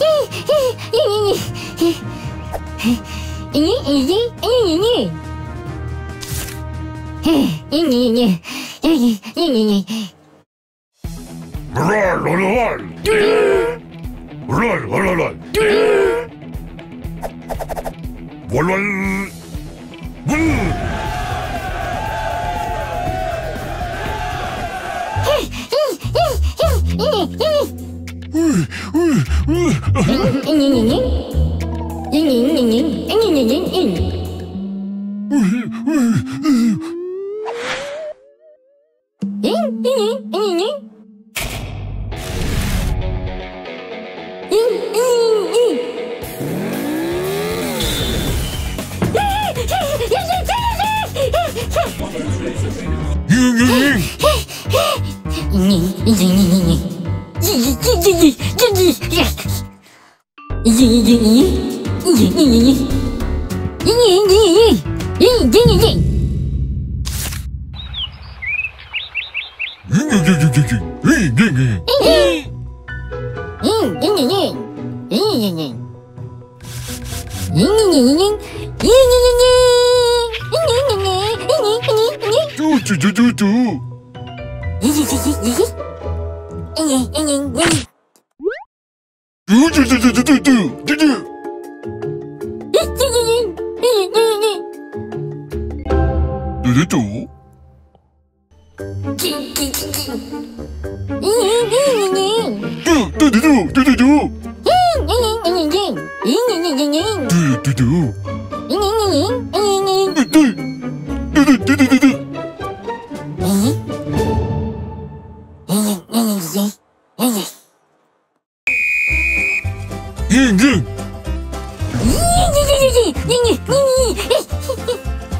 Eee! Ying, ying, ying. gì gì gì gì gì gì gì gì gì gì gì gì gì Chú chú chú chú. Gì gì gì gì gì y う。え？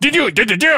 Did you did you do?